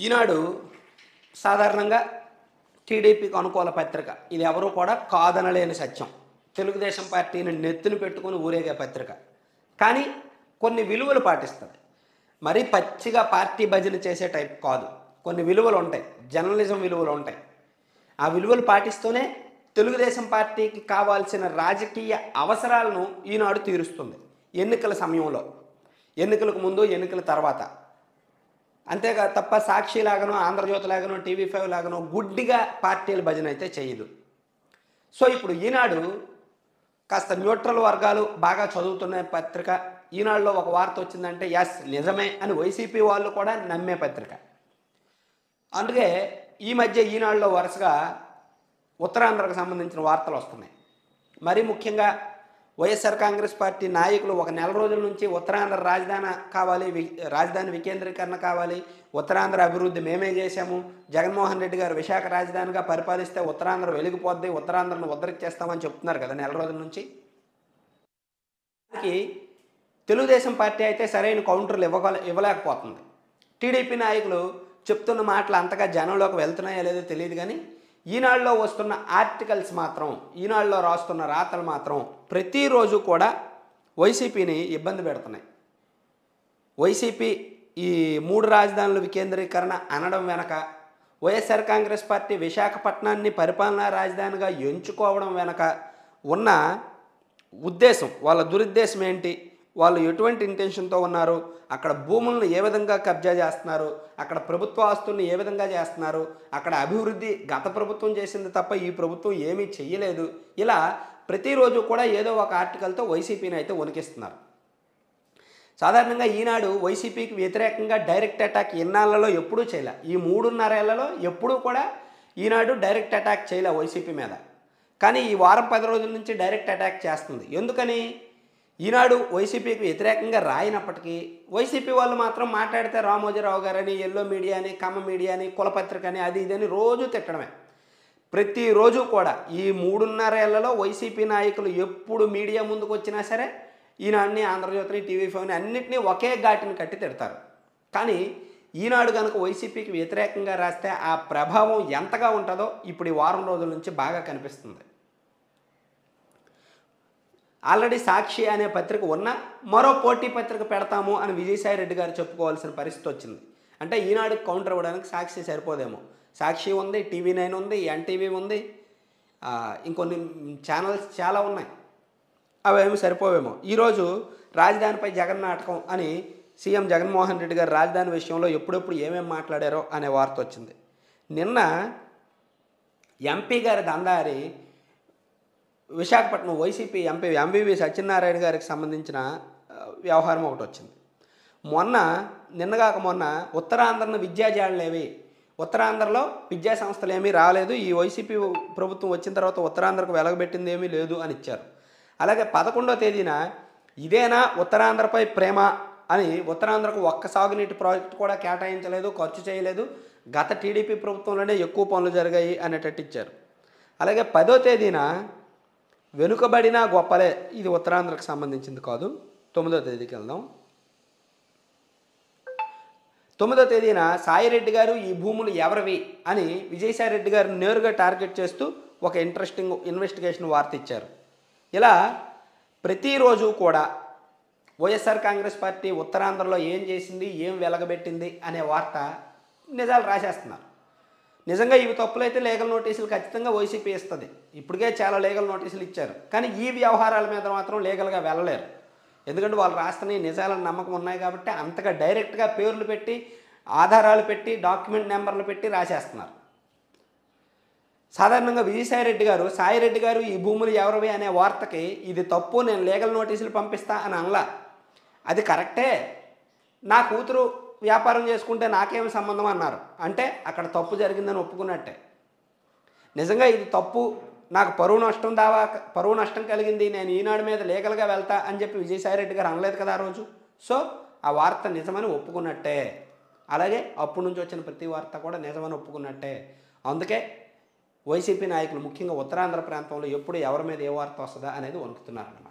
ఈనాడు సాధారణంగా టీడీపీకి అనుకూల పత్రిక. ఇది ఎవరూ కూడా కాదనలేని సత్యం. తెలుగుదేశం పార్టీని నెత్తిన పెట్టుకుని ఊరేగే పత్రిక. కానీ కొన్ని విలువలు పాటిస్తుంది. మరీ పచ్చిగా పార్టీ భజన చేసే టైప్ కాదు. కొన్ని విలువలు ఉంటాయి. జర్నలిజం విలువలు ఉంటాయి. ఆ విలువలు పాటిస్తూనే తెలుగుదేశం పార్టీకి కావాల్సిన రాజకీయ అవసరాలను ఈనాడు తీరుస్తుంది. ఎన్నికల సమయంలో. ఎన్నికలకు ముందు ఎన్నికల తర్వాత. అంతేగా తప్ప సాక్షి లాగను ఆంధ్రజ్యోతి లాగను టీవీ ఫైవ్ లాగానో గుడ్డిగా పార్టీల భజన అయితే చేయదు. సో ఇప్పుడు ఈనాడు కాస్త న్యూట్రల్ వర్గాలు బాగా చదువుతున్న పత్రిక. ఈనాడులో ఒక వార్త వచ్చిందంటే ఎస్ నిజమే అని వైసీపీ వాళ్ళు కూడా నమ్మే పత్రిక. అందుకే ఈ మధ్య ఈనాడులో వరుసగా ఉత్తరాంధ్రకు సంబంధించిన వార్తలు వస్తున్నాయి. మరీ ముఖ్యంగా వైఎస్ఆర్ కాంగ్రెస్ పార్టీ నాయకులు ఒక నెల రోజుల నుంచి ఉత్తరాంధ్ర రాజధాని కావాలి వి- రాజధాని వికేంద్రీకరణ కావాలి ఉత్తరాంధ్ర అభివృద్ధి మేమే చేశాము జగన్మోహన్ రెడ్డి గారు విశాఖ రాజధానిగా పరిపాలిస్తే ఉత్తరాంధ్ర వెలిగిపోద్ది ఉత్తరాంధ్రను ఉద్ధరించేస్తామని చెప్తున్నారు కదా నెల రోజుల నుంచి. దానికి తెలుగుదేశం పార్టీ అయితే సరైన కౌంటర్లు ఇవ్వగల ఇవ్వలేకపోతుంది. టీడీపీ నాయకులు చెప్తున్న మాటలు అంతగా జనంలోకి వెళ్తున్నాయో లేదో తెలియదు కానీ ఈనాడులో వస్తున్న ఆర్టికల్స్ మాత్రం ఈనాడులో రాస్తున్న రాతలు మాత్రం ప్రతిరోజు కూడా వైసీపీని ఇబ్బంది పెడుతున్నాయి. వైసీపీ ఈ మూడు రాజధానుల వికేంద్రీకరణ అనడం వెనక వైఎస్ఆర్ కాంగ్రెస్ పార్టీ విశాఖపట్నాన్ని పరిపాలనా రాజధానిగా ఎంచుకోవడం వెనక ఉన్న ఉద్దేశం వాళ్ళ దురుద్దేశం ఏంటి? వాళ్ళు ఎటువంటి ఇంటెన్షన్తో ఉన్నారు? అక్కడ భూములను ఏ విధంగా కబ్జా చేస్తున్నారు? అక్కడ ప్రభుత్వ ఆస్తుల్ని ఏ విధంగా చేస్తున్నారు? అక్కడ అభివృద్ధి గత ప్రభుత్వం చేసింది తప్ప ఈ ప్రభుత్వం ఏమీ చెయ్యలేదు. ఇలా ప్రతిరోజు కూడా ఏదో ఒక ఆర్టికల్తో వైసీపీని అయితే వణికిస్తున్నారు సాధారణంగా ఈనాడు వైసీపీకి వ్యతిరేకంగా డైరెక్ట్ అటాక్ ఎన్నాళ్ళలో ఎప్పుడూ చేయలే. ఈ మూడున్నరేళ్ళలో ఎప్పుడూ కూడా ఈనాడు డైరెక్ట్ అటాక్ చేయలే వైసీపీ మీద. కానీ ఈ వారం పది రోజుల నుంచి డైరెక్ట్ అటాక్ చేస్తుంది. ఎందుకని? ఈనాడు వైసీపీకి వ్యతిరేకంగా రాయినప్పటికీ వైసీపీ వాళ్ళు మాత్రం మాట్లాడితే రామోజీరావు గారని ఎల్లో మీడియా అని కమ్మ మీడియా అని కులపత్రిక అని అది ఇదని రోజు తిట్టడమే. ప్రతిరోజు కూడా ఈ మూడున్నరేళ్ళలో వైసీపీ నాయకులు ఎప్పుడు మీడియా ముందుకు వచ్చినా సరే ఈనాడిని ఆంధ్రజ్యోతిని టీవీ ఫైవ్ని అన్నింటినీ ఒకే ఘాటిని కట్టి తిడతారు. కానీ ఈనాడు కనుక వైసీపీకి వ్యతిరేకంగా రాస్తే ఆ ప్రభావం ఎంతగా ఉంటుందో ఇప్పుడు ఈ వారం రోజుల నుంచి బాగా కనిపిస్తుంది. ఆల్రెడీ సాక్షి అనే పత్రిక ఉన్న మరో పోటీ పత్రిక పెడతాము అని విజయసాయి రెడ్డి గారు చెప్పుకోవాల్సిన పరిస్థితి వచ్చింది. అంటే ఈనాడు కౌంటర్ ఇవ్వడానికి సాక్షి సరిపోదేమో. సాక్షి ఉంది టీవీ నైన్ ఉంది ఎన్టీవీ ఉంది ఇంకొన్ని ఛానల్స్ చాలా ఉన్నాయి. అవేమి సరిపోవేమో. ఈరోజు రాజధానిపై జగన్ నాటకం అని సీఎం జగన్మోహన్ రెడ్డి గారు రాజధాని విషయంలో ఎప్పుడెప్పుడు ఏమేమి మాట్లాడారో అనే వార్త వచ్చింది. నిన్న ఎంపీ గారి దందారి Visakhapatnam YCP MP MVV Satyanarayana గారికి సంబంధించిన వ్యవహారం ఒకటి వచ్చింది. మొన్న నిన్నగాక మొన్న ఉత్తరాంధ్రను విద్యాజాడలేవి ఉత్తరాంధ్రలో విద్యా సంస్థలు ఏమీ రాలేదు. ఈ వైసీపీ ప్రభుత్వం వచ్చిన తర్వాత ఉత్తరాంధ్రకు వెలగబెట్టింది ఏమీ లేదు అని ఇచ్చారు. అలాగే పదకొండో తేదీన ఇదేనా ఉత్తరాంధ్రపై ప్రేమ అని ఉత్తరాంధ్రకు ఒక్క సాగునీటి ప్రాజెక్టు కూడా కేటాయించలేదు ఖర్చు చేయలేదు. గత టీడీపీ ప్రభుత్వంలోనే ఎక్కువ పనులు జరిగాయి అనేటట్టు ఇచ్చారు. అలాగే పదో తేదీన వెనుకబడిన గొప్పలే. ఇది ఉత్తరాంధ్రకు సంబంధించింది కాదు. తొమ్మిదో తేదీకి వెళ్దాం. తొమ్మిదో తేదీన సాయిరెడ్డి గారు ఈ భూములు ఎవరివి అని విజయసాయి రెడ్డి గారు నేరుగా టార్గెట్ చేస్తూ ఒక ఇంట్రెస్టింగ్ ఇన్వెస్టిగేషన్ వార్త ఇచ్చారు. ఇలా ప్రతిరోజు కూడా వైఎస్ఆర్ కాంగ్రెస్ పార్టీ ఉత్తరాంధ్రలో ఏం చేసింది ఏం వెలగబెట్టింది అనే వార్త నిజాలు రాసేస్తున్నారు. నిజంగా ఇవి తప్పులైతే లీగల్ నోటీసులు ఖచ్చితంగా వైసీపీ ఇస్తుంది. ఇప్పటికే చాలా లీగల్ నోటీసులు ఇచ్చారు. కానీ ఈ వ్యవహారాల మీద మాత్రం లీగల్గా వెళ్ళలేరు. ఎందుకంటే వాళ్ళు రాస్తున్న ఈ నిజాలను నమ్మకం ఉన్నాయి కాబట్టి అంతగా డైరెక్ట్గా పేర్లు పెట్టి ఆధారాలు పెట్టి డాక్యుమెంట్ నెంబర్లు పెట్టి రాసేస్తున్నారు. సాధారణంగా విజయసాయిరెడ్డి గారు సాయిరెడ్డి గారు ఈ భూములు ఎవరివి అనే వార్తకి ఇది తప్పు నేను లీగల్ నోటీసులు పంపిస్తా అని అనలా. అది కరెక్టే నా కూతురు వ్యాపారం చేసుకుంటే నాకేం సంబంధం అన్నారు. అంటే అక్కడ తప్పు జరిగిందని ఒప్పుకున్నట్టే. నిజంగా ఇది తప్పు నాకు పరువు నష్టం దావా పరువు నష్టం కలిగింది నేను ఈనాడు మీద లీగల్గా వెళ్తా అని చెప్పి విజయసాయిరెడ్డి గారు అనలేదు కదా ఆ రోజు? సో ఆ వార్త నిజమని ఒప్పుకున్నట్టే. అలాగే అప్పటి నుంచి వచ్చిన ప్రతి వార్త కూడా నిజమని ఒప్పుకున్నట్టే. అందుకే వైసీపీ నాయకులు ముఖ్యంగా ఉత్తరాంధ్ర ప్రాంతంలో ఎప్పుడు ఎవరి మీద ఏ వార్త వస్తుందా అనేది వణుకుతున్నారు